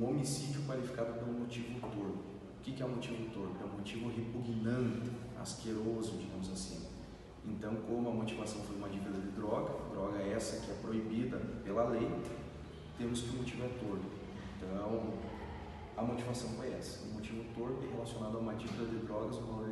um homicídio qualificado pelo motivo torpe. O que é um motivo torpe? É um motivo repugnante, asqueroso, digamos assim. Então, como a motivação foi uma dívida de droga, droga essa que é proibida pela lei, temos que o motivo é torpe. Então, a motivação foi essa, O motivo torpe é relacionado a uma dívida de drogas o valor